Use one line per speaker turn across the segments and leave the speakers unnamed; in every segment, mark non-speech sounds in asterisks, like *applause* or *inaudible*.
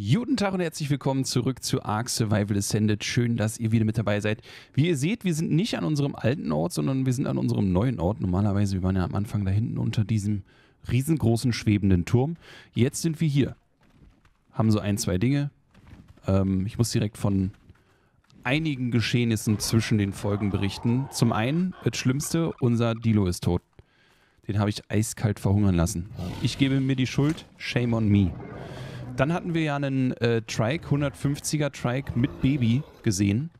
Guten Tag und herzlich willkommen zurück zu Ark Survival Ascended. Schön, dass ihr wieder mit dabei seid. Wie ihr seht, wir sind nicht an unserem alten Ort, sondern wir sind an unserem neuen Ort. Normalerweise, wir waren ja am Anfang da hinten unter diesem riesengroßen schwebenden Turm. Jetzt sind wir hier. Haben so ein, zwei Dinge. Ähm, ich muss direkt von einigen Geschehnissen zwischen den Folgen berichten. Zum einen, das Schlimmste, unser Dilo ist tot. Den habe ich eiskalt verhungern lassen. Ich gebe mir die Schuld. Shame on me. Dann hatten wir ja einen äh, Trike, 150er Trike mit Baby gesehen.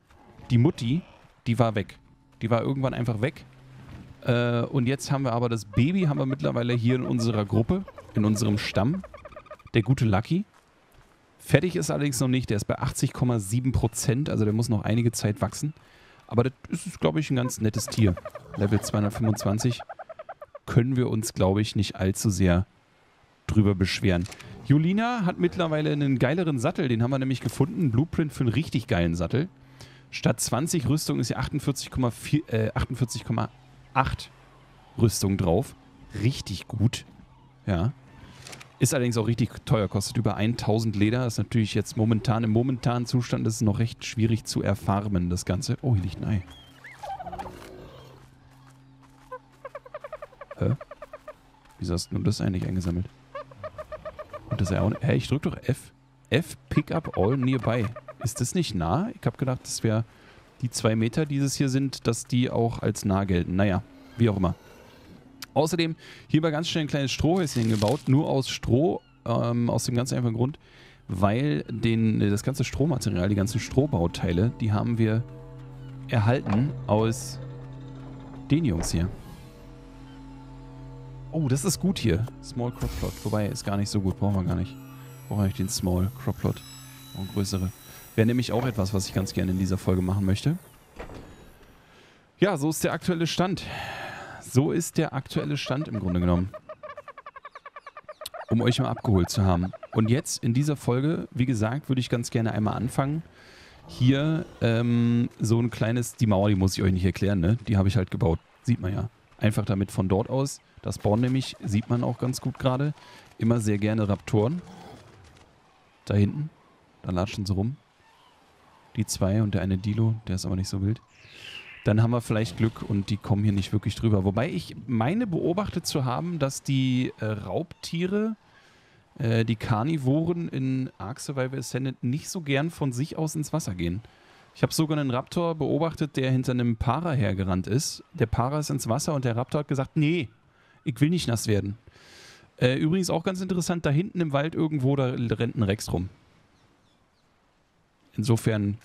Die Mutti, die war weg. Die war irgendwann einfach weg. Äh, und jetzt haben wir aber das Baby haben wir mittlerweile hier in unserer Gruppe, in unserem Stamm. Der gute Lucky. Fertig ist allerdings noch nicht. Der ist bei 80,7 Prozent. Also der muss noch einige Zeit wachsen. Aber das ist, glaube ich, ein ganz nettes Tier. Level 225 können wir uns, glaube ich, nicht allzu sehr drüber beschweren. Julina hat mittlerweile einen geileren Sattel, den haben wir nämlich gefunden. Blueprint für einen richtig geilen Sattel. Statt 20 Rüstung ist hier 48,8 äh, 48, Rüstung drauf. Richtig gut. Ja. Ist allerdings auch richtig teuer, kostet über 1000 Leder. Ist natürlich jetzt momentan, im momentanen Zustand ist es noch recht schwierig zu erfarmen, das Ganze. Oh, hier liegt ein Ei. Hä? Wieso hast du das eigentlich eingesammelt? Das ja auch. Hä, ich drück doch F. F Pickup All Nearby. Ist das nicht nah? Ich habe gedacht, das wäre die zwei Meter, die es hier sind, dass die auch als nah gelten. Naja, wie auch immer. Außerdem hier war ganz schnell ein kleines Strohhäuschen gebaut, nur aus Stroh, ähm, aus dem ganz einfachen Grund, weil den, das ganze Strohmaterial, die ganzen Strohbauteile, die haben wir erhalten aus den Jungs hier. Oh, das ist gut hier. Small Crop Plot. Wobei, ist gar nicht so gut. Brauchen wir gar nicht. Brauchen wir nicht den Small Crop Plot. Oh, größere. Wäre nämlich auch etwas, was ich ganz gerne in dieser Folge machen möchte. Ja, so ist der aktuelle Stand. So ist der aktuelle Stand im Grunde genommen. Um euch mal abgeholt zu haben. Und jetzt in dieser Folge, wie gesagt, würde ich ganz gerne einmal anfangen. Hier ähm, so ein kleines, die Mauer, die muss ich euch nicht erklären, ne? Die habe ich halt gebaut. Sieht man ja. Einfach damit von dort aus das bauen nämlich, sieht man auch ganz gut gerade, immer sehr gerne Raptoren. Da hinten. Da latschen sie rum. Die zwei und der eine Dilo, der ist aber nicht so wild. Dann haben wir vielleicht Glück und die kommen hier nicht wirklich drüber. Wobei ich meine beobachtet zu haben, dass die äh, Raubtiere, äh, die Karnivoren in Ark Survival Ascended nicht so gern von sich aus ins Wasser gehen. Ich habe sogar einen Raptor beobachtet, der hinter einem Para hergerannt ist. Der Para ist ins Wasser und der Raptor hat gesagt, nee, ich will nicht nass werden. Äh, übrigens auch ganz interessant, da hinten im Wald irgendwo, da rennt ein Rex rum. Insofern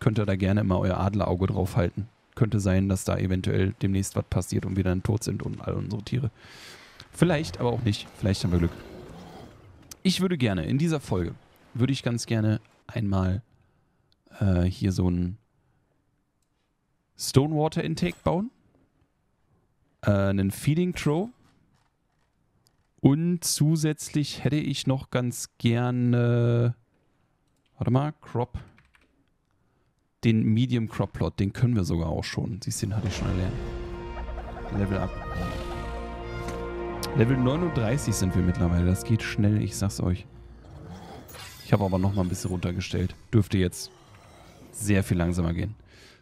könnt ihr da gerne immer euer Adlerauge drauf halten. Könnte sein, dass da eventuell demnächst was passiert und wir dann tot sind und all unsere Tiere. Vielleicht, aber auch nicht. Vielleicht haben wir Glück. Ich würde gerne, in dieser Folge, würde ich ganz gerne einmal äh, hier so ein Stonewater Intake bauen. Äh, einen Feeding Crow und zusätzlich hätte ich noch ganz gerne, warte mal, Crop, den Medium Crop Plot, den können wir sogar auch schon. Siehst du, den hatte ich schon erlernt. Level up. Level 39 sind wir mittlerweile. Das geht schnell, ich sag's euch. Ich habe aber noch mal ein bisschen runtergestellt. Dürfte jetzt sehr viel langsamer gehen.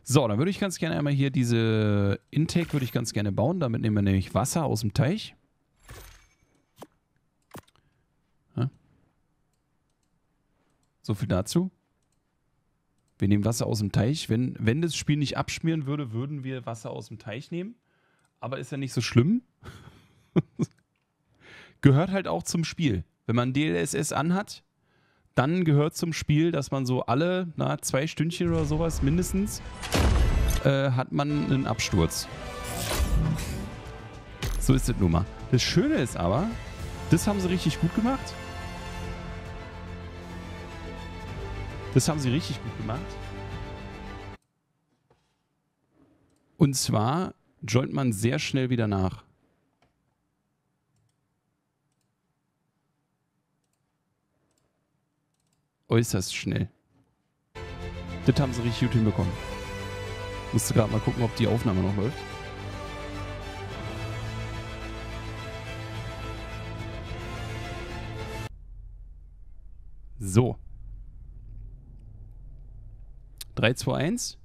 So, dann würde ich ganz gerne einmal hier diese Intake würde ich ganz gerne bauen. Damit nehmen wir nämlich Wasser aus dem Teich. So viel dazu. Wir nehmen Wasser aus dem Teich. Wenn, wenn das Spiel nicht abschmieren würde, würden wir Wasser aus dem Teich nehmen. Aber ist ja nicht so schlimm. *laughs* gehört halt auch zum Spiel. Wenn man DLSS anhat, dann gehört zum Spiel, dass man so alle na, zwei Stündchen oder sowas mindestens äh, hat man einen Absturz. So ist es nun mal. Das Schöne ist aber, das haben sie richtig gut gemacht. Das haben sie richtig gut gemacht. Und zwar joint man sehr schnell wieder nach. äußerst schnell. Das haben sie richtig gut hinbekommen. Musste gerade mal gucken, ob die Aufnahme noch läuft. So. 3, 2, 1.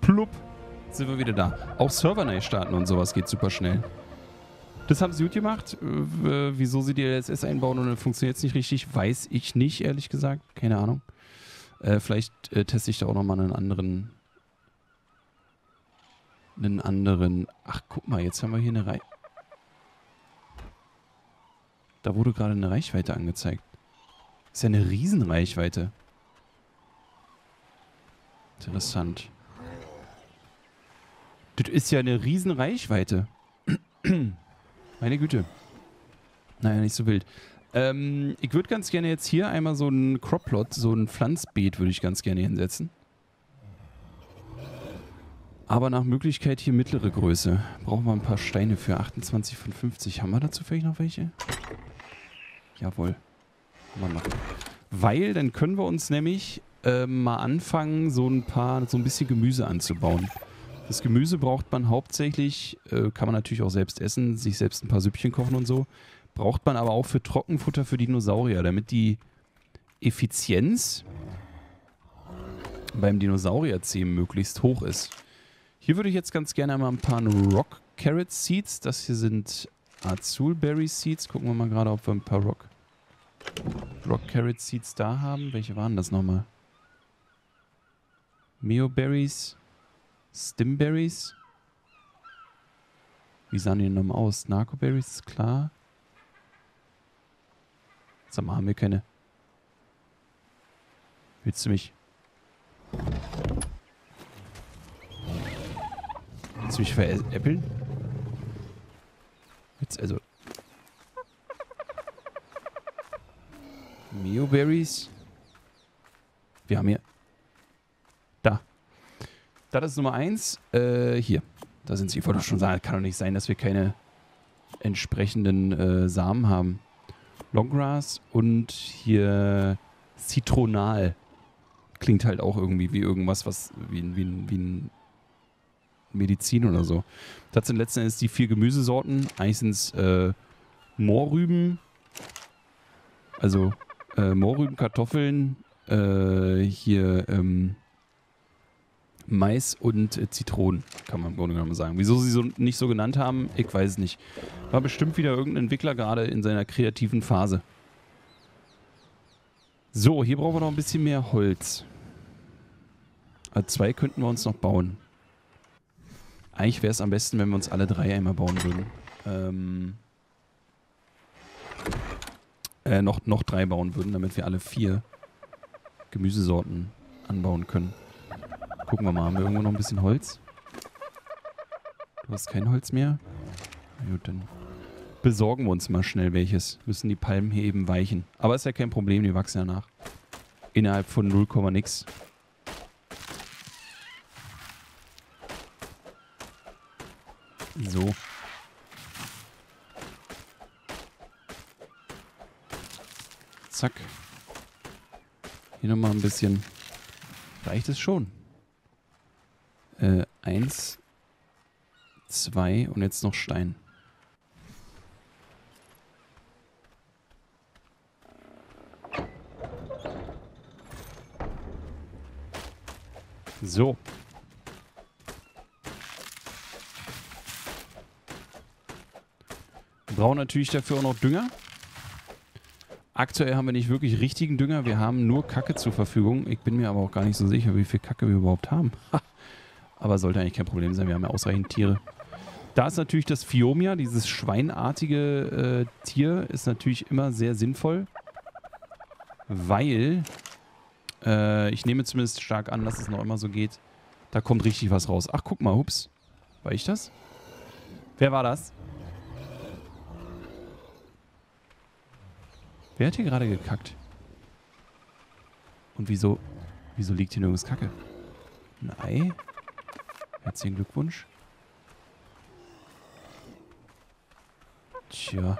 Plupp. Sind wir wieder da. Auch Server neu starten und sowas geht super schnell. Das haben sie gut gemacht. Äh, wieso sie die LSS einbauen und dann funktioniert es nicht richtig, weiß ich nicht, ehrlich gesagt. Keine Ahnung. Äh, vielleicht äh, teste ich da auch nochmal einen anderen. Einen anderen. Ach, guck mal, jetzt haben wir hier eine Reihe. Da wurde gerade eine Reichweite angezeigt. ist ja eine Riesenreichweite. Interessant. Das ist ja eine Riesenreichweite. *clears throat* Meine Güte. Naja, nicht so wild. Ähm, ich würde ganz gerne jetzt hier einmal so ein Cropplot, so ein Pflanzbeet würde ich ganz gerne hinsetzen. Aber nach Möglichkeit hier mittlere Größe. Brauchen wir ein paar Steine für 28 von 50. Haben wir dazu vielleicht noch welche? Jawohl. Mal machen. Weil dann können wir uns nämlich äh, mal anfangen, so ein paar, so ein bisschen Gemüse anzubauen. Das Gemüse braucht man hauptsächlich, äh, kann man natürlich auch selbst essen, sich selbst ein paar Süppchen kochen und so. Braucht man aber auch für Trockenfutter für Dinosaurier, damit die Effizienz beim Dinosaurierzähmen möglichst hoch ist. Hier würde ich jetzt ganz gerne einmal ein paar Rock Carrot Seeds. Das hier sind Azulberry Seeds. Gucken wir mal gerade, ob wir ein paar Rock, Rock Carrot Seeds da haben. Welche waren das nochmal? Meoberries. Stimberries. Wie sahen die denn nochmal aus? Narcoberries klar. Sag mal, haben wir keine... Willst du mich... Willst du mich veräppeln? Jetzt also... Meoberries. Wir haben hier... Da. Das ist Nummer 1. Äh, hier. Da sind sie. Ich wollte schon sagen, kann doch nicht sein, dass wir keine entsprechenden äh, Samen haben. Longgrass und hier Zitronal. Klingt halt auch irgendwie wie irgendwas, was wie, wie, wie ein Medizin oder so. Das sind letzten Endes die vier Gemüsesorten. Eigentlich sind es äh, Mohrrüben, also äh, Mohrrüben, Kartoffeln, äh, hier ähm, Mais und äh, Zitronen, kann man im Grunde genommen sagen. Wieso sie so nicht so genannt haben, ich weiß es nicht. War bestimmt wieder irgendein Entwickler gerade in seiner kreativen Phase. So, hier brauchen wir noch ein bisschen mehr Holz. Also zwei könnten wir uns noch bauen. Eigentlich wäre es am besten, wenn wir uns alle drei einmal bauen würden. Ähm äh, noch, noch drei bauen würden, damit wir alle vier Gemüsesorten anbauen können. Gucken wir mal, haben wir irgendwo noch ein bisschen Holz? Du hast kein Holz mehr? Gut, dann besorgen wir uns mal schnell welches. Müssen die Palmen hier eben weichen. Aber ist ja kein Problem, die wachsen ja nach. Innerhalb von 0, nix. So. Zack. Hier nochmal ein bisschen. Reicht es schon. Äh, eins, zwei und jetzt noch Stein. So. Wir brauchen natürlich dafür auch noch Dünger. Aktuell haben wir nicht wirklich richtigen Dünger. Wir haben nur Kacke zur Verfügung. Ich bin mir aber auch gar nicht so sicher, wie viel Kacke wir überhaupt haben. *laughs* Aber sollte eigentlich kein Problem sein, wir haben ja ausreichend Tiere. Da ist natürlich das Fiomia, dieses schweinartige äh, Tier, ist natürlich immer sehr sinnvoll, weil äh, ich nehme zumindest stark an, dass es noch immer so geht. Da kommt richtig was raus. Ach, guck mal, hups. War ich das? Wer war das? Wer hat hier gerade gekackt? Und wieso, wieso liegt hier nirgends Kacke? Ein Ei? Herzlichen Glückwunsch. Tja.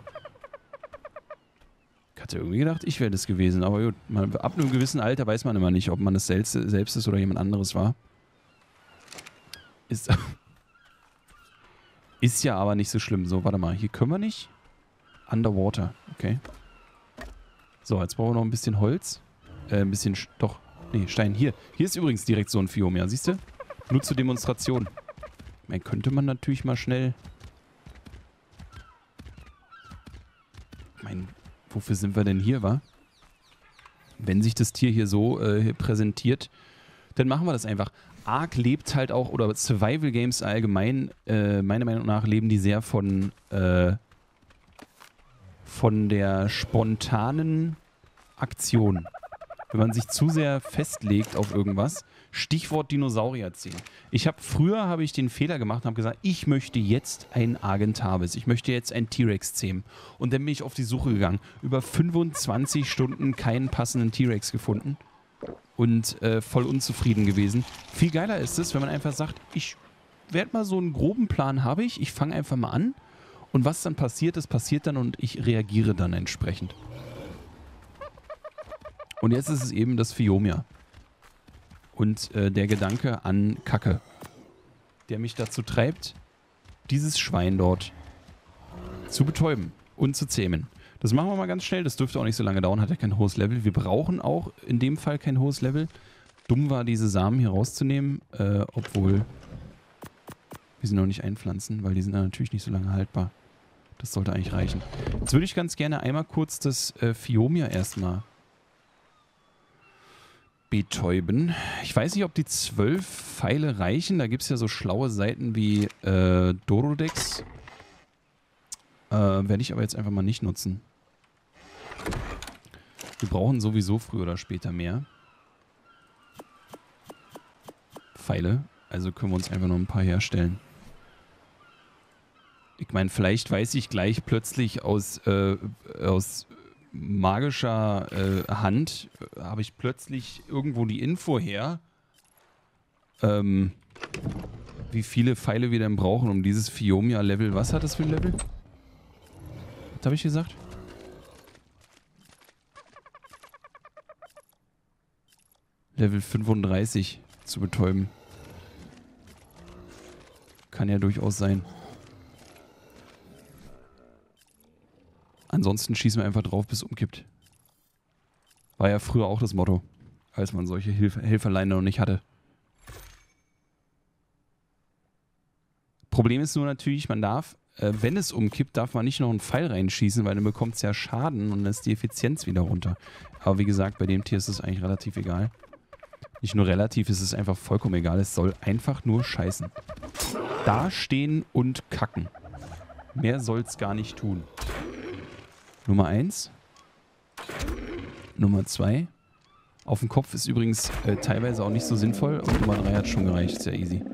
Ich hatte irgendwie gedacht, ich wäre das gewesen. Aber gut, man, ab einem gewissen Alter weiß man immer nicht, ob man das selbst, selbst ist oder jemand anderes war. Ist, *laughs* ist ja aber nicht so schlimm. So, warte mal. Hier können wir nicht. Underwater. Okay. So, jetzt brauchen wir noch ein bisschen Holz. Äh, ein bisschen, doch, nee, Stein. Hier, hier ist übrigens direkt so ein Fiom, siehst du? Nur zur Demonstration. Man könnte man natürlich mal schnell... Ich meine, wofür sind wir denn hier, wa? Wenn sich das Tier hier so äh, präsentiert, dann machen wir das einfach. Ark lebt halt auch, oder Survival Games allgemein, äh, meiner Meinung nach, leben die sehr von, äh, von der spontanen Aktion. Wenn man sich zu sehr festlegt auf irgendwas, Stichwort Dinosaurier ziehen. Ich habe früher habe ich den Fehler gemacht und habe gesagt, ich möchte jetzt ein Argentavis, ich möchte jetzt ein T-Rex zähmen. Und dann bin ich auf die Suche gegangen. Über 25 Stunden keinen passenden T-Rex gefunden und äh, voll unzufrieden gewesen. Viel geiler ist es, wenn man einfach sagt, ich werde mal so einen groben Plan habe ich, ich fange einfach mal an und was dann passiert, das passiert dann und ich reagiere dann entsprechend. Und jetzt ist es eben das Fiomia und äh, der Gedanke an Kacke, der mich dazu treibt, dieses Schwein dort zu betäuben und zu zähmen. Das machen wir mal ganz schnell, das dürfte auch nicht so lange dauern, hat ja kein hohes Level. Wir brauchen auch in dem Fall kein hohes Level. Dumm war, diese Samen hier rauszunehmen, äh, obwohl wir sie noch nicht einpflanzen, weil die sind natürlich nicht so lange haltbar. Das sollte eigentlich reichen. Jetzt würde ich ganz gerne einmal kurz das äh, Fiomia erstmal betäuben. Ich weiß nicht, ob die zwölf Pfeile reichen. Da gibt es ja so schlaue Seiten wie äh, Dorodex. Äh, Werde ich aber jetzt einfach mal nicht nutzen. Wir brauchen sowieso früher oder später mehr. Pfeile. Also können wir uns einfach noch ein paar herstellen. Ich meine, vielleicht weiß ich gleich plötzlich aus, äh, aus magischer äh, Hand äh, habe ich plötzlich irgendwo die Info her, ähm, wie viele Pfeile wir denn brauchen, um dieses Fiomia-Level. Was hat das für ein Level? Was habe ich gesagt? Level 35 zu betäuben. Kann ja durchaus sein. Ansonsten schießen wir einfach drauf, bis es umkippt. War ja früher auch das Motto, als man solche Hilf Helferleine noch nicht hatte. Problem ist nur natürlich, man darf, äh, wenn es umkippt, darf man nicht noch einen Pfeil reinschießen, weil dann bekommt es ja Schaden und dann ist die Effizienz wieder runter. Aber wie gesagt, bei dem Tier ist es eigentlich relativ egal. Nicht nur relativ, es ist einfach vollkommen egal. Es soll einfach nur scheißen. Da stehen und kacken. Mehr soll es gar nicht tun. Nummer 1. Nummer 2. Auf dem Kopf ist übrigens äh, teilweise auch nicht so sinnvoll. Und Nummer 3 hat schon gereicht. Sehr easy.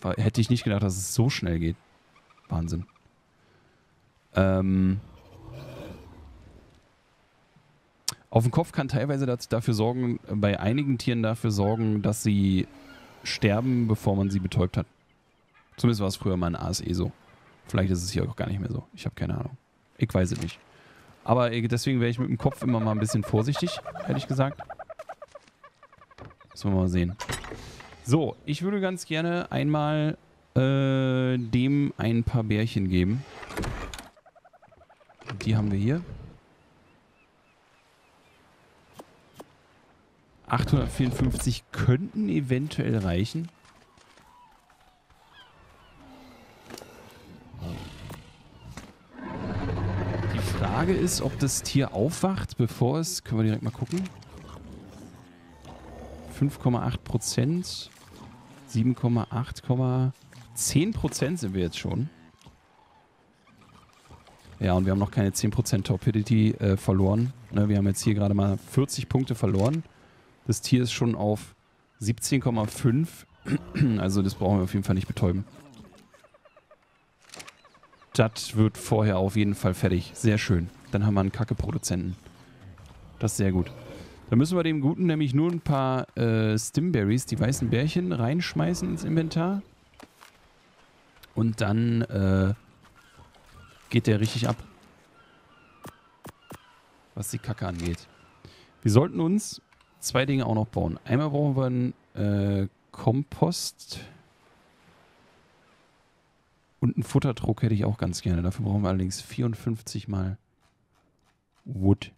War, hätte ich nicht gedacht, dass es so schnell geht. Wahnsinn. Ähm... Auf dem Kopf kann teilweise dafür sorgen, bei einigen Tieren dafür sorgen, dass sie sterben, bevor man sie betäubt hat. Zumindest war es früher mal ein ASE so. Vielleicht ist es hier auch gar nicht mehr so. Ich habe keine Ahnung. Ich weiß es nicht. Aber äh, deswegen wäre ich mit dem Kopf immer mal ein bisschen vorsichtig, ehrlich gesagt. Müssen wir mal sehen. So, ich würde ganz gerne einmal äh, dem ein paar Bärchen geben. Die haben wir hier. 854 könnten eventuell reichen. Frage ist, ob das Tier aufwacht, bevor es... Können wir direkt mal gucken. 5,8 Prozent. 7,8, 10 Prozent sind wir jetzt schon. Ja, und wir haben noch keine 10% Torpidity äh, verloren. Ne, wir haben jetzt hier gerade mal 40 Punkte verloren. Das Tier ist schon auf 17,5. Also das brauchen wir auf jeden Fall nicht betäuben. Das wird vorher auf jeden Fall fertig. Sehr schön. Dann haben wir einen Kacke-Produzenten. Das ist sehr gut. Dann müssen wir dem Guten nämlich nur ein paar äh, Stimberries, die weißen Bärchen, reinschmeißen ins Inventar. Und dann äh, geht der richtig ab. Was die Kacke angeht. Wir sollten uns zwei Dinge auch noch bauen. Einmal brauchen wir einen äh, Kompost. Und einen Futterdruck hätte ich auch ganz gerne. Dafür brauchen wir allerdings 54 mal Wood.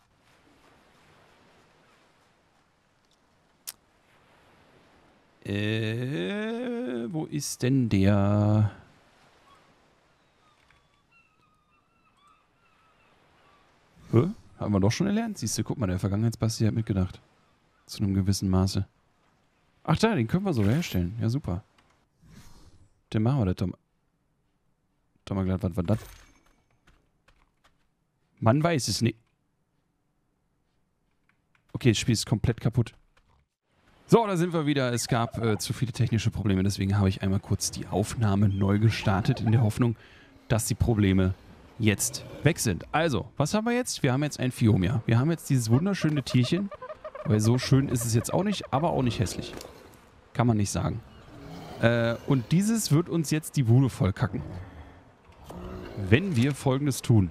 Äh, wo ist denn der? Hä? Haben wir doch schon erlernt. Siehst du, guck mal, der Vergangenheitsbasti hat mitgedacht. Zu einem gewissen Maße. Ach da, den können wir so herstellen. Ja, super. Dann machen wir das doch. Doch mal was war das? Man weiß es nicht. Okay, das Spiel ist komplett kaputt. So, da sind wir wieder. Es gab äh, zu viele technische Probleme, deswegen habe ich einmal kurz die Aufnahme neu gestartet, in der Hoffnung, dass die Probleme jetzt weg sind. Also, was haben wir jetzt? Wir haben jetzt ein Fiomia. Wir haben jetzt dieses wunderschöne Tierchen, weil so schön ist es jetzt auch nicht, aber auch nicht hässlich. Kann man nicht sagen. Äh, und dieses wird uns jetzt die Bude vollkacken. Wenn wir folgendes tun.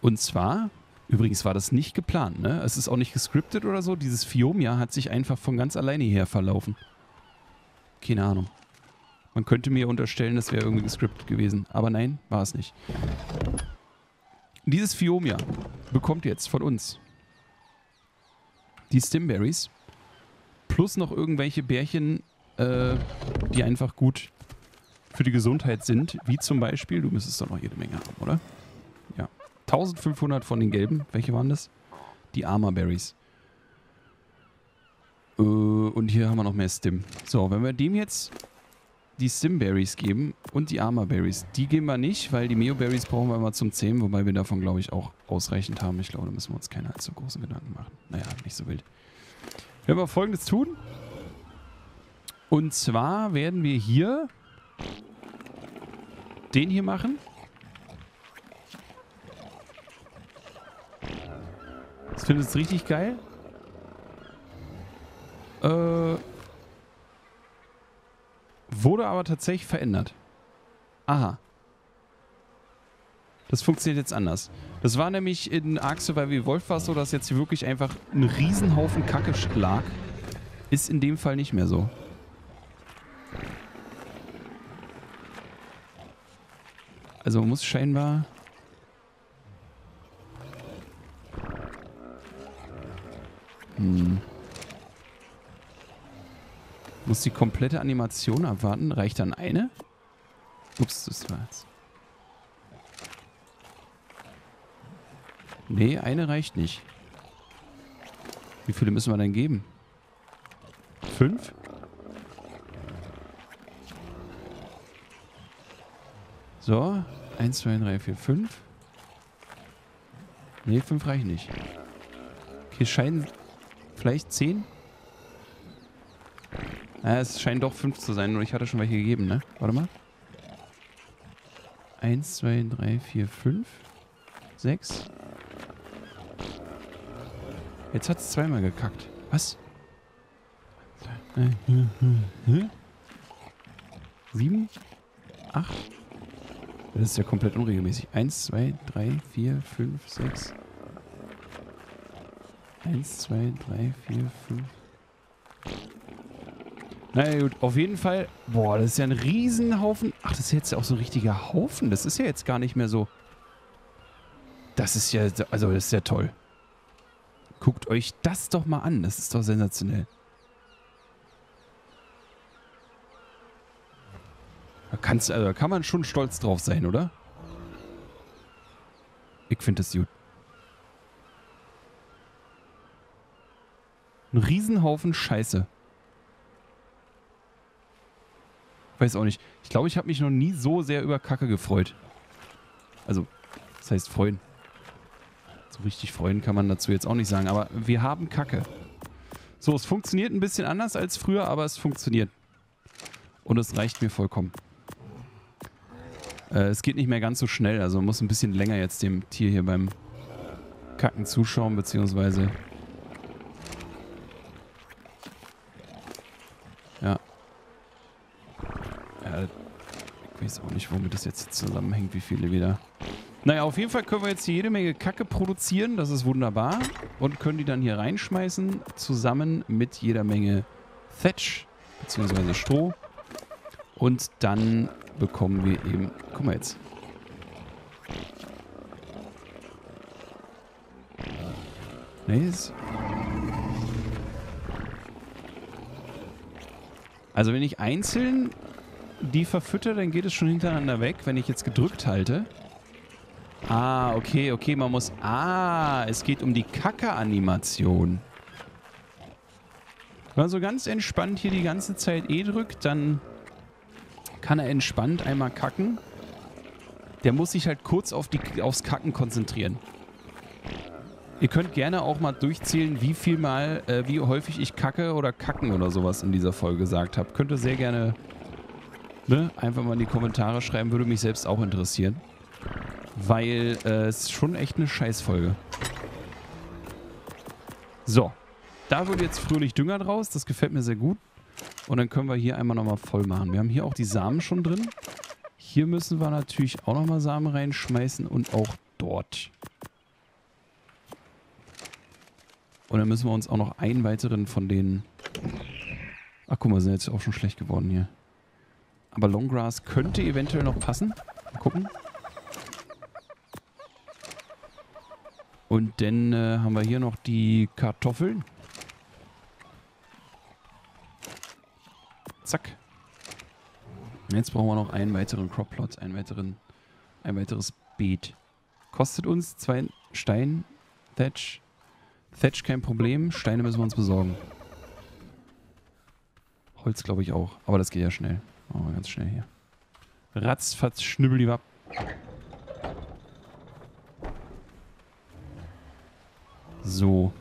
Und zwar, übrigens war das nicht geplant, ne? Es ist auch nicht gescriptet oder so. Dieses Fiomia hat sich einfach von ganz alleine her verlaufen. Keine Ahnung. Man könnte mir unterstellen, das wäre irgendwie gescriptet gewesen. Aber nein, war es nicht. Dieses Fiomia bekommt jetzt von uns die Stimberries plus noch irgendwelche Bärchen, äh, die einfach gut für die Gesundheit sind. Wie zum Beispiel, du müsstest doch noch jede Menge haben, oder? Ja. 1500 von den gelben. Welche waren das? Die Armor Berries. Äh, und hier haben wir noch mehr Stim. So, wenn wir dem jetzt die Stimberries geben und die Armor Berries. Die geben wir nicht, weil die Meo Berries brauchen wir immer zum Zähmen, wobei wir davon, glaube ich, auch ausreichend haben. Ich glaube, da müssen wir uns keine allzu großen Gedanken machen. Naja, nicht so wild. Wir werden folgendes tun. Und zwar werden wir hier den hier machen. Das finde ich richtig geil. Äh, Wurde aber tatsächlich verändert. Aha. Das funktioniert jetzt anders. Das war nämlich in Ark Survival Wolf war so, dass jetzt hier wirklich einfach ein Riesenhaufen Kacke lag. Ist in dem Fall nicht mehr so. Also man muss scheinbar... Hm. Muss die komplette Animation abwarten. Reicht dann eine? Ups, das war's. Nee, eine reicht nicht. Wie viele müssen wir denn geben? Fünf? So, eins, zwei, drei, vier, fünf. Nee, fünf reichen nicht. Okay, scheinen vielleicht zehn? Naja, es scheint doch fünf zu sein, nur ich hatte schon welche gegeben, ne? Warte mal. Eins, zwei, drei, vier, fünf, sechs. Jetzt hat es zweimal gekackt. Was? Sieben? Acht? Das ist ja komplett unregelmäßig. Eins, zwei, drei, vier, fünf, sechs. Eins, zwei, drei, vier, fünf. Naja gut, auf jeden Fall. Boah, das ist ja ein Riesenhaufen. Ach, das ist jetzt auch so ein richtiger Haufen. Das ist ja jetzt gar nicht mehr so... Das ist ja... Also, das ist ja toll. Guckt euch das doch mal an. Das ist doch sensationell. Kannst, also, kann man schon stolz drauf sein, oder? Ich finde das gut. Ein Riesenhaufen Scheiße. weiß auch nicht. Ich glaube, ich habe mich noch nie so sehr über Kacke gefreut. Also, das heißt freuen. So richtig freuen kann man dazu jetzt auch nicht sagen. Aber wir haben Kacke. So, es funktioniert ein bisschen anders als früher, aber es funktioniert. Und es reicht mir vollkommen. Äh, es geht nicht mehr ganz so schnell. Also man muss ein bisschen länger jetzt dem Tier hier beim Kacken zuschauen, beziehungsweise... Ja, ja, ich weiß auch nicht, womit das jetzt zusammenhängt, wie viele wieder. Naja, auf jeden Fall können wir jetzt hier jede Menge Kacke produzieren. Das ist wunderbar. Und können die dann hier reinschmeißen, zusammen mit jeder Menge Thatch, beziehungsweise Stroh. Und dann bekommen wir eben... Guck mal jetzt. Ist... Also wenn ich einzeln die verfütter, dann geht es schon hintereinander weg, wenn ich jetzt gedrückt halte. Ah, okay, okay, man muss... Ah, es geht um die Kacke-Animation. Wenn man so ganz entspannt hier die ganze Zeit E drückt, dann kann er entspannt einmal kacken. Der muss sich halt kurz auf die, aufs Kacken konzentrieren. Ihr könnt gerne auch mal durchzählen, wie viel mal, äh, wie häufig ich kacke oder kacken oder sowas in dieser Folge gesagt habe. Könnt ihr sehr gerne ne, einfach mal in die Kommentare schreiben, würde mich selbst auch interessieren. Weil äh, es ist schon echt eine Scheißfolge. So. Da wird jetzt fröhlich Dünger draus. Das gefällt mir sehr gut. Und dann können wir hier einmal nochmal voll machen. Wir haben hier auch die Samen schon drin. Hier müssen wir natürlich auch nochmal Samen reinschmeißen und auch dort. Und dann müssen wir uns auch noch einen weiteren von den... Ach guck mal, sind jetzt auch schon schlecht geworden hier. Aber Longgrass könnte eventuell noch passen. Mal gucken. Und dann äh, haben wir hier noch die Kartoffeln. Zack. Jetzt brauchen wir noch einen weiteren Cropplot, einen weiteren, ein weiteres Beet. Kostet uns zwei Stein, Thatch. Thatch kein Problem, Steine müssen wir uns besorgen. Holz glaube ich auch, aber das geht ja schnell. Wir ganz schnell hier. Ratzfatz, schnibbeliwapp. So.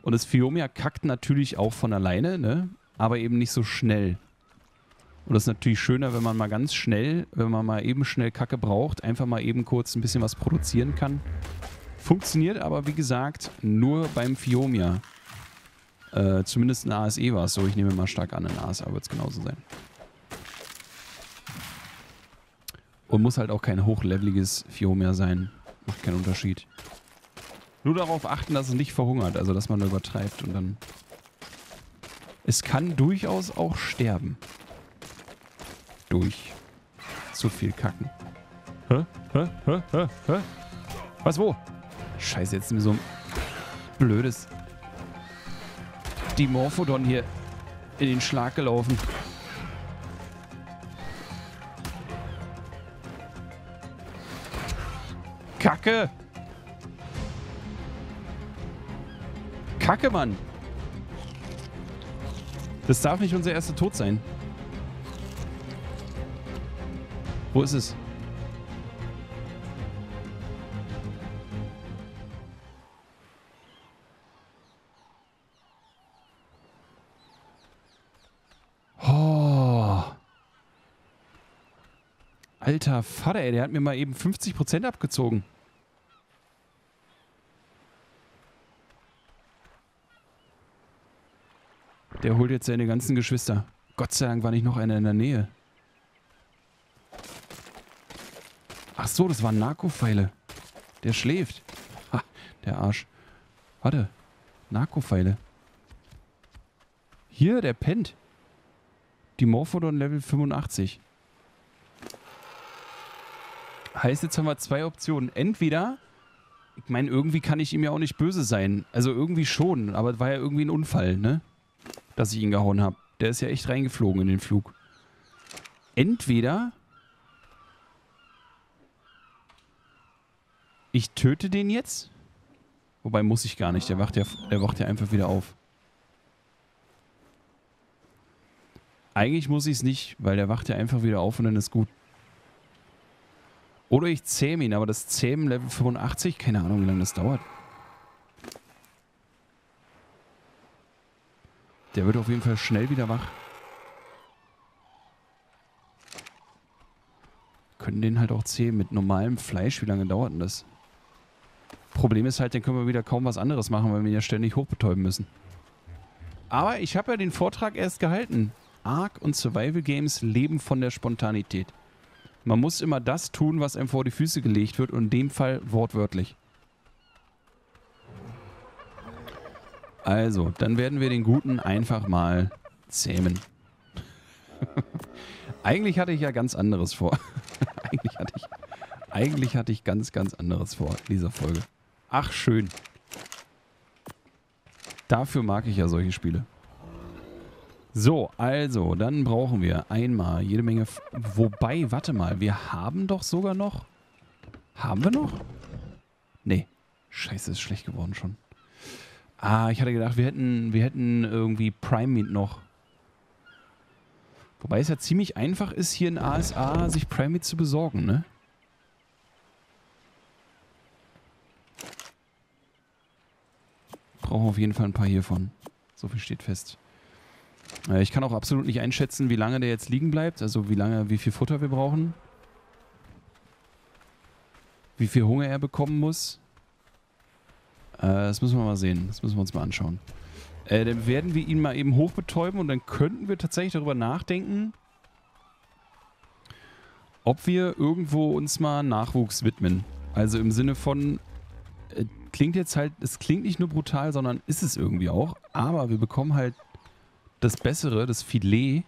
Und das Fiomia kackt natürlich auch von alleine, ne? Aber eben nicht so schnell. Und das ist natürlich schöner, wenn man mal ganz schnell, wenn man mal eben schnell Kacke braucht, einfach mal eben kurz ein bisschen was produzieren kann. Funktioniert aber, wie gesagt, nur beim Fiomia. Äh, zumindest in ASE war es so. Ich nehme mal stark an, in ASA wird es genauso sein. Und muss halt auch kein hochleveliges Fiomia sein. Macht keinen Unterschied. Nur darauf achten, dass es nicht verhungert, also dass man übertreibt und dann... Es kann durchaus auch sterben. Durch zu viel Kacken. Hä? Hä? Hä? Hä? Hä? Was, wo? Scheiße, jetzt ist mir so ein blödes Dimorphodon hier in den Schlag gelaufen. Kacke! Kacke, Mann! Das darf nicht unser erster Tod sein. Wo ist es? Oh. Alter Vater, ey, der hat mir mal eben 50% abgezogen. Der holt jetzt seine ganzen Geschwister. Gott sei Dank war nicht noch einer in der Nähe. Ach so, das waren Narkopfeile. Der schläft. Ha, der Arsch. Warte. Narkopfeile. Hier, der pennt. Die Morphodon Level 85. Heißt, jetzt haben wir zwei Optionen. Entweder, ich meine, irgendwie kann ich ihm ja auch nicht böse sein. Also irgendwie schon, aber es war ja irgendwie ein Unfall, ne? Dass ich ihn gehauen habe. Der ist ja echt reingeflogen in den Flug. Entweder ich töte den jetzt. Wobei muss ich gar nicht. Der wacht ja, der wacht ja einfach wieder auf. Eigentlich muss ich es nicht, weil der wacht ja einfach wieder auf und dann ist gut. Oder ich zähme ihn, aber das Zähmen Level 85, keine Ahnung, wie lange das dauert. Der wird auf jeden Fall schnell wieder wach. Können den halt auch zähmen mit normalem Fleisch. Wie lange dauert denn das? Problem ist halt, dann können wir wieder kaum was anderes machen, weil wir ihn ja ständig hochbetäuben müssen. Aber ich habe ja den Vortrag erst gehalten. Ark und Survival Games leben von der Spontanität. Man muss immer das tun, was einem vor die Füße gelegt wird und in dem Fall wortwörtlich. Also, dann werden wir den Guten einfach mal zähmen. *laughs* eigentlich hatte ich ja ganz anderes vor. *laughs* eigentlich, hatte ich, eigentlich hatte ich ganz, ganz anderes vor in dieser Folge. Ach, schön. Dafür mag ich ja solche Spiele. So, also, dann brauchen wir einmal jede Menge... F Wobei, warte mal, wir haben doch sogar noch... Haben wir noch? Nee. Scheiße, ist schlecht geworden schon. Ah, ich hatte gedacht, wir hätten, wir hätten irgendwie Prime Meat noch. Wobei es ja ziemlich einfach ist, hier in ASA sich Prime Meat zu besorgen, ne? Brauchen auf jeden Fall ein paar hiervon. So viel steht fest. Äh, ich kann auch absolut nicht einschätzen, wie lange der jetzt liegen bleibt. Also wie lange, wie viel Futter wir brauchen. Wie viel Hunger er bekommen muss. Äh, das müssen wir mal sehen. Das müssen wir uns mal anschauen. Äh, dann werden wir ihn mal eben hochbetäuben und dann könnten wir tatsächlich darüber nachdenken, ob wir irgendwo uns mal Nachwuchs widmen. Also im Sinne von, äh, klingt jetzt halt, es klingt nicht nur brutal, sondern ist es irgendwie auch. Aber wir bekommen halt das Bessere, das Filet.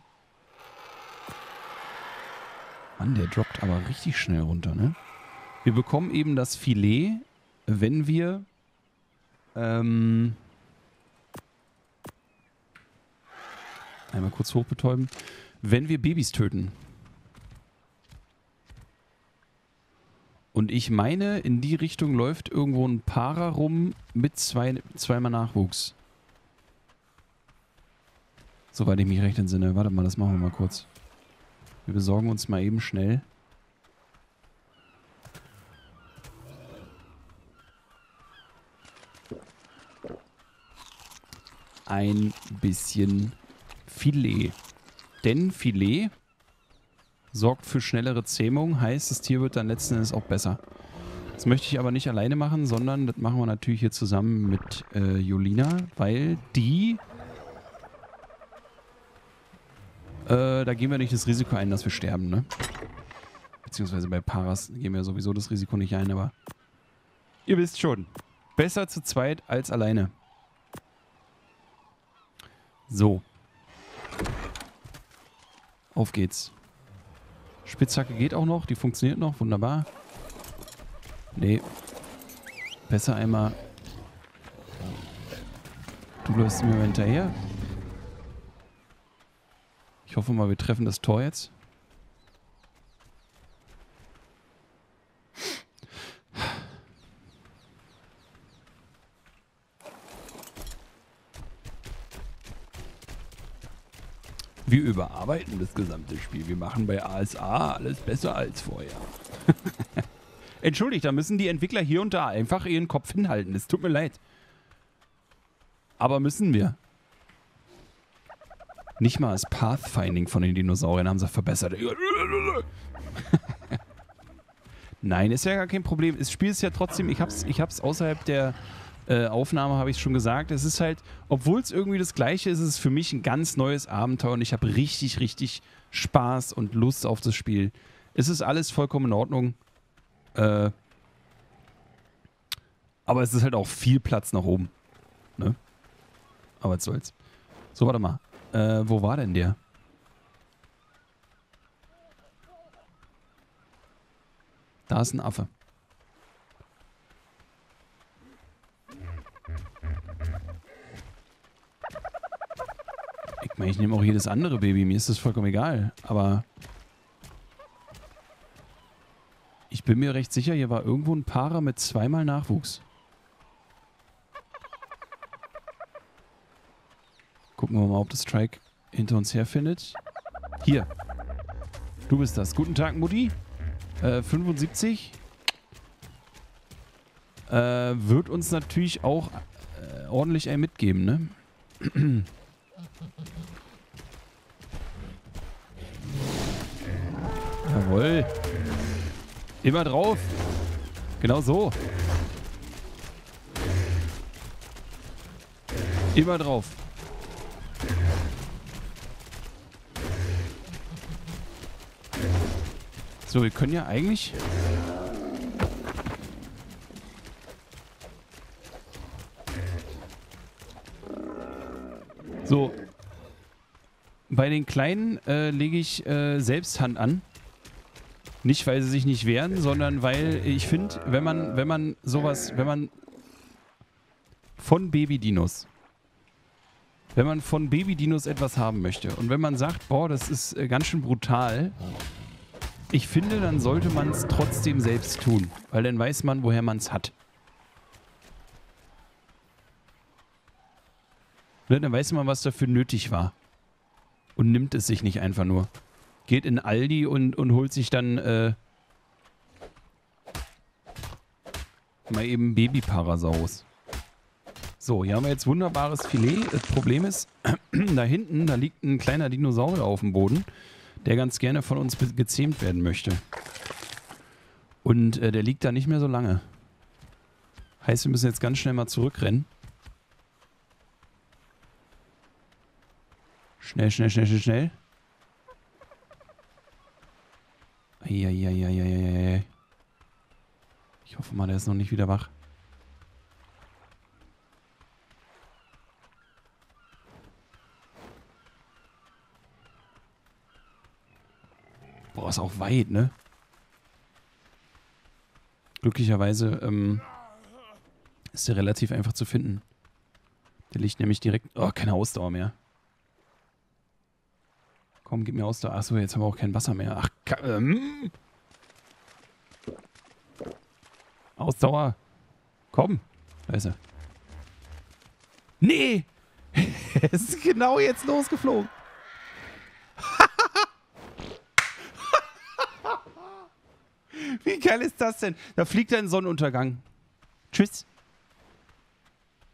Mann, der droppt aber richtig schnell runter, ne? Wir bekommen eben das Filet, wenn wir ähm, einmal kurz hochbetäuben, wenn wir Babys töten. Und ich meine, in die Richtung läuft irgendwo ein Para rum mit zwei, zweimal Nachwuchs. Soweit ich mich recht entsinne. Warte mal, das machen wir mal kurz. Wir besorgen uns mal eben schnell. Ein bisschen Filet. Denn Filet sorgt für schnellere Zähmung, heißt, das Tier wird dann letzten Endes auch besser. Das möchte ich aber nicht alleine machen, sondern das machen wir natürlich hier zusammen mit äh, Julina, weil die Äh, da gehen wir nicht das Risiko ein, dass wir sterben, ne? Beziehungsweise bei Paras gehen wir sowieso das Risiko nicht ein, aber ihr wisst schon. Besser zu zweit als alleine. So. Auf geht's. Spitzhacke geht auch noch, die funktioniert noch, wunderbar. Nee. Besser einmal. Du läufst mir hinterher. Ich hoffe mal, wir treffen das Tor jetzt. Wir überarbeiten das gesamte Spiel. Wir machen bei ASA alles besser als vorher. *laughs* Entschuldigt, da müssen die Entwickler hier und da einfach ihren Kopf hinhalten. Es tut mir leid. Aber müssen wir. Nicht mal das Pathfinding von den Dinosauriern haben sie verbessert. *laughs* Nein, ist ja gar kein Problem. Das Spiel ist ja trotzdem, ich hab's, ich hab's außerhalb der äh, Aufnahme, habe ich schon gesagt. Es ist halt, obwohl es irgendwie das gleiche ist, ist es für mich ein ganz neues Abenteuer und ich habe richtig, richtig Spaß und Lust auf das Spiel. Es ist alles vollkommen in Ordnung. Äh, aber es ist halt auch viel Platz nach oben. Ne? Aber was soll's. So, warte mal. Äh, wo war denn der? Da ist ein Affe. Ich nehme auch jedes andere Baby. Mir ist das vollkommen egal. Aber ich bin mir recht sicher, hier war irgendwo ein Para mit zweimal Nachwuchs. Gucken wir mal, ob das Strike hinter uns herfindet. Hier. Du bist das. Guten Tag, Mutti. Äh, 75. Äh, wird uns natürlich auch äh, ordentlich ein mitgeben, ne? *clears throat* Jawohl. Immer drauf. Genau so. Immer drauf. So, wir können ja eigentlich... So. Bei den Kleinen äh, lege ich äh, selbst Hand an. Nicht, weil sie sich nicht wehren, sondern weil ich finde, wenn man, wenn man sowas, wenn man von Baby-Dinos wenn man von Baby-Dinos etwas haben möchte und wenn man sagt, boah, das ist äh, ganz schön brutal, ich finde, dann sollte man es trotzdem selbst tun, weil dann weiß man, woher man es hat. Ne, dann weiß man, was dafür nötig war. Und nimmt es sich nicht einfach nur. Geht in Aldi und, und holt sich dann äh, mal eben Baby-Parasaurus. So, hier haben wir jetzt wunderbares Filet. Das Problem ist, *clears throat* da hinten, da liegt ein kleiner Dinosaurier auf dem Boden, der ganz gerne von uns gezähmt werden möchte. Und äh, der liegt da nicht mehr so lange. Heißt, wir müssen jetzt ganz schnell mal zurückrennen. Schnell, schnell, schnell, schnell, schnell. Eieieiei. Ich hoffe mal, der ist noch nicht wieder wach. Boah, ist auch weit, ne? Glücklicherweise ähm, ist der relativ einfach zu finden. Der liegt nämlich direkt... Oh, keine Ausdauer mehr. Komm, gib mir Ausdauer. Achso, jetzt haben wir auch kein Wasser mehr. Ach, ähm. Ausdauer. Komm. Da ist er. Nee! *laughs* es ist genau jetzt losgeflogen. *laughs* Wie geil ist das denn? Da fliegt er in Sonnenuntergang. Tschüss.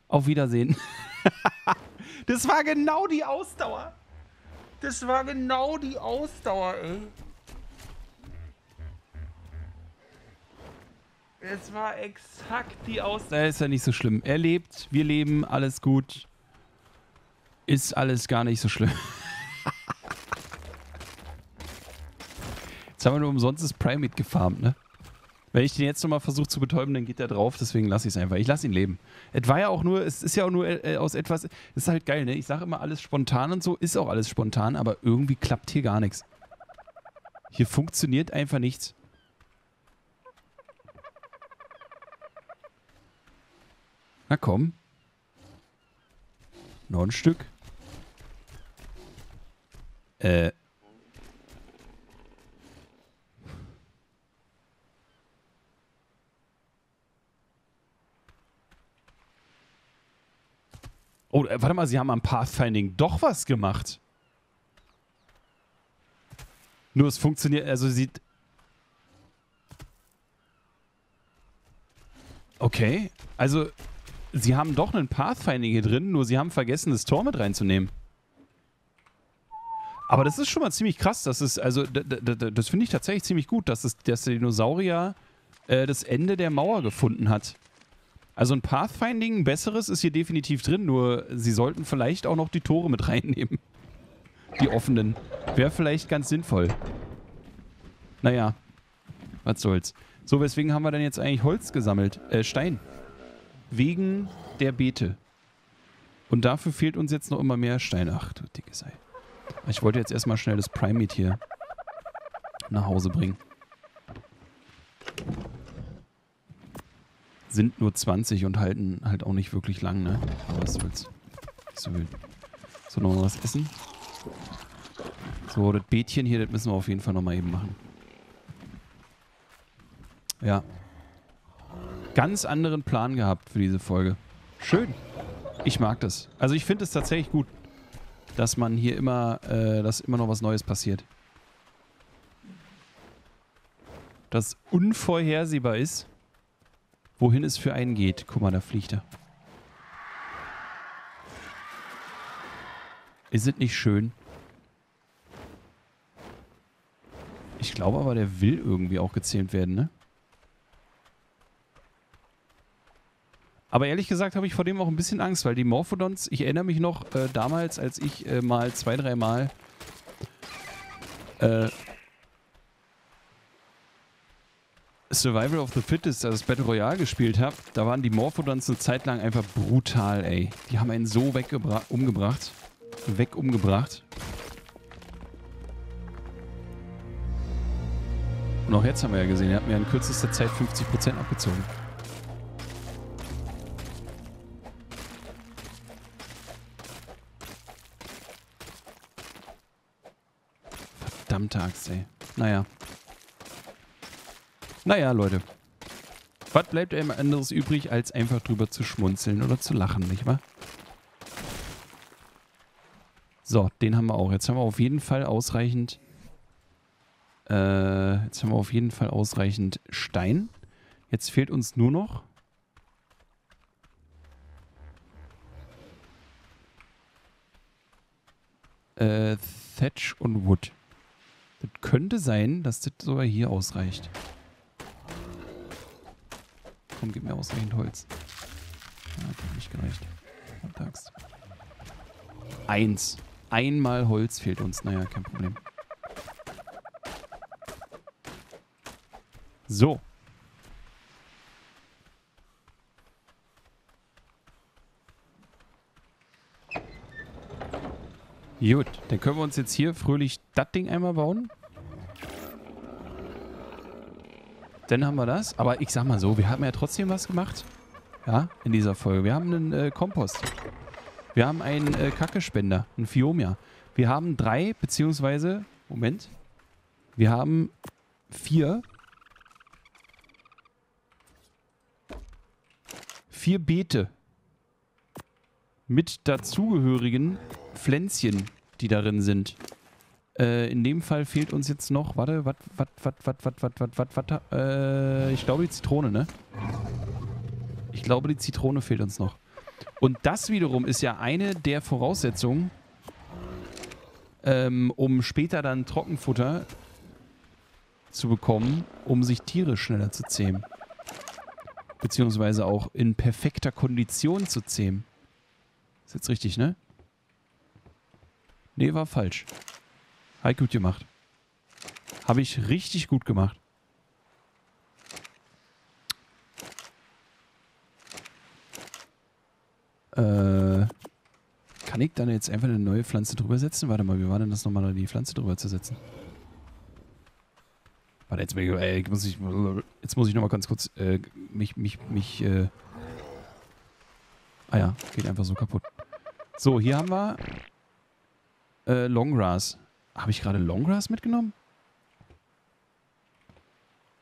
Auf Wiedersehen. *laughs* das war genau die Ausdauer. Das war genau die Ausdauer, ey. Es war exakt die Ausdauer. Ist ja nicht so schlimm. Er lebt, wir leben, alles gut. Ist alles gar nicht so schlimm. *laughs* Jetzt haben wir nur umsonst das Primate gefarmt, ne? Wenn ich den jetzt nochmal versuche zu betäuben, dann geht der drauf, deswegen lasse ich es einfach. Ich lasse ihn leben. Es war ja auch nur, es ist ja auch nur äh, aus etwas, es ist halt geil, ne? Ich sage immer alles spontan und so, ist auch alles spontan, aber irgendwie klappt hier gar nichts. Hier funktioniert einfach nichts. Na komm. Noch ein Stück. Äh. Oh, äh, warte mal, sie haben am Pathfinding doch was gemacht. Nur es funktioniert, also sieht... Okay, also sie haben doch einen Pathfinding hier drin, nur sie haben vergessen, das Tor mit reinzunehmen. Aber das ist schon mal ziemlich krass. Das ist, also, das finde ich tatsächlich ziemlich gut, dass, es, dass der Dinosaurier äh, das Ende der Mauer gefunden hat. Also ein Pathfinding, ein besseres, ist hier definitiv drin, nur sie sollten vielleicht auch noch die Tore mit *laughs* reinnehmen. Die offenen. Wäre vielleicht ganz sinnvoll. Naja, was soll's. So, weswegen haben wir denn jetzt eigentlich Holz gesammelt? Äh, Stein. Wegen der Beete. Und dafür fehlt uns jetzt noch immer mehr Stein. Ach du dicke Sei. Ich wollte jetzt erstmal schnell das Primate hier nach Hause bringen. Sind nur 20 und halten halt auch nicht wirklich lang, ne? Aber was soll's. Nicht so wild. So, noch was essen? So, das Beetchen hier, das müssen wir auf jeden Fall nochmal eben machen. Ja. Ganz anderen Plan gehabt für diese Folge. Schön. Ich mag das. Also ich finde es tatsächlich gut, dass man hier immer, äh, dass immer noch was Neues passiert. Das unvorhersehbar ist wohin es für einen geht. Guck mal, da fliegt er. Ist es nicht schön? Ich glaube aber, der will irgendwie auch gezähmt werden, ne? Aber ehrlich gesagt habe ich vor dem auch ein bisschen Angst, weil die Morphodons, ich erinnere mich noch äh, damals, als ich äh, mal zwei, dreimal äh, Survival of the Fittest, also das Battle Royale gespielt habe, da waren die Morphodons eine Zeit lang einfach brutal, ey. Die haben einen so weggebracht, umgebracht. Weg umgebracht. Und auch jetzt haben wir ja gesehen, er hat mir in kürzester Zeit 50% abgezogen. Verdammte Axt, ey. Naja. Naja, Leute. Was bleibt einem anderes übrig, als einfach drüber zu schmunzeln oder zu lachen, nicht wahr? So, den haben wir auch. Jetzt haben wir auf jeden Fall ausreichend... Äh, jetzt haben wir auf jeden Fall ausreichend Stein. Jetzt fehlt uns nur noch... Äh, Thatch und Wood. Das könnte sein, dass das sogar hier ausreicht. Komm, gib mir ausreichend Holz. Ja, hat nicht gereicht. Axt. Eins. Einmal Holz fehlt uns. Naja, kein Problem. So. Gut, dann können wir uns jetzt hier fröhlich das Ding einmal bauen. Dann haben wir das. Aber ich sag mal so, wir haben ja trotzdem was gemacht. Ja, in dieser Folge. Wir haben einen äh, Kompost. Wir haben einen äh, Kackespender, einen Fiomia. Wir haben drei, beziehungsweise, Moment. Wir haben vier. Vier Beete. Mit dazugehörigen Pflänzchen, die darin sind. Äh, in dem Fall fehlt uns jetzt noch, warte, was, was, was, was, was, was, was, was, was, äh, ich glaube die Zitrone, ne? Ich glaube die Zitrone fehlt uns noch. Und das wiederum ist ja eine der Voraussetzungen, ähm, um später dann Trockenfutter zu bekommen, um sich Tiere schneller zu zähmen. Beziehungsweise auch in perfekter Kondition zu zähmen. Ist jetzt richtig, ne? Nee, war falsch. Habe gut gemacht. Habe ich richtig gut gemacht. Äh, kann ich dann jetzt einfach eine neue Pflanze drüber setzen? Warte mal, wie war denn das nochmal, die Pflanze drüber zu setzen? Warte, jetzt, ey, muss ich, jetzt muss ich nochmal ganz kurz äh, mich, mich, mich, äh Ah ja, geht einfach so kaputt. So, hier haben wir äh, Longgrass. Habe ich gerade Longgrass mitgenommen?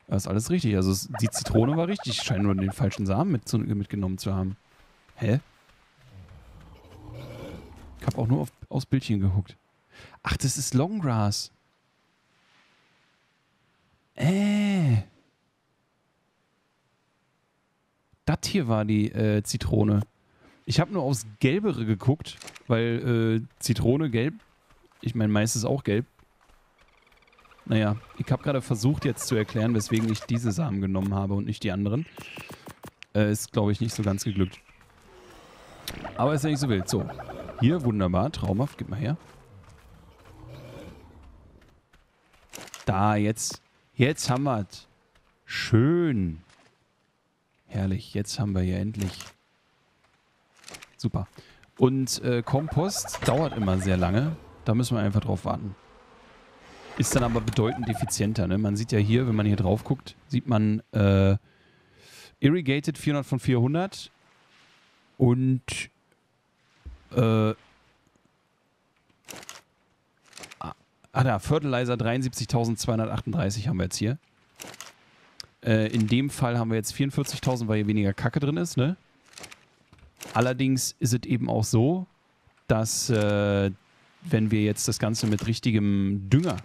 Das ist alles richtig. Also die Zitrone war richtig. Ich scheine nur den falschen Samen mit, zu, mitgenommen zu haben. Hä? Ich habe auch nur auf, aufs Bildchen geguckt. Ach, das ist Longgrass. Äh. Das hier war die äh, Zitrone. Ich habe nur aufs Gelbere geguckt, weil äh, Zitrone gelb ich meine, Mais ist auch gelb. Naja, ich habe gerade versucht jetzt zu erklären, weswegen ich diese Samen genommen habe und nicht die anderen. Äh, ist, glaube ich, nicht so ganz geglückt. Aber ist ja nicht so wild. So, hier, wunderbar, traumhaft, gib mal her. Da, jetzt, jetzt haben wir es. Schön. Herrlich, jetzt haben wir hier endlich. Super. Und äh, Kompost dauert immer sehr lange. Da müssen wir einfach drauf warten. Ist dann aber bedeutend effizienter. Ne? Man sieht ja hier, wenn man hier drauf guckt, sieht man äh, Irrigated 400 von 400 und äh, Ah, da, Fertilizer 73.238 haben wir jetzt hier. Äh, in dem Fall haben wir jetzt 44.000, weil hier weniger Kacke drin ist, ne? Allerdings ist es eben auch so, dass äh, wenn wir jetzt das Ganze mit richtigem Dünger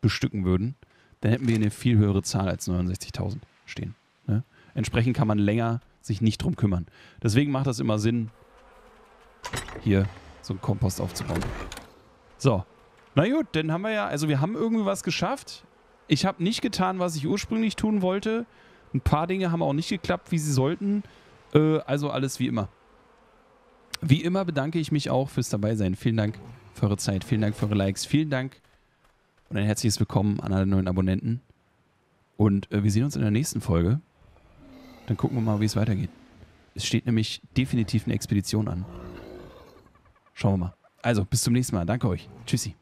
bestücken würden, dann hätten wir eine viel höhere Zahl als 69.000 stehen. Ne? Entsprechend kann man länger sich nicht drum kümmern. Deswegen macht das immer Sinn, hier so einen Kompost aufzubauen. So, na gut, dann haben wir ja, also wir haben irgendwie was geschafft. Ich habe nicht getan, was ich ursprünglich tun wollte. Ein paar Dinge haben auch nicht geklappt, wie sie sollten. Äh, also alles wie immer. Wie immer bedanke ich mich auch fürs Dabeisein. Vielen Dank für eure Zeit, vielen Dank für eure Likes, vielen Dank und ein herzliches Willkommen an alle neuen Abonnenten. Und äh, wir sehen uns in der nächsten Folge. Dann gucken wir mal, wie es weitergeht. Es steht nämlich definitiv eine Expedition an. Schauen wir mal. Also, bis zum nächsten Mal. Danke euch. Tschüssi.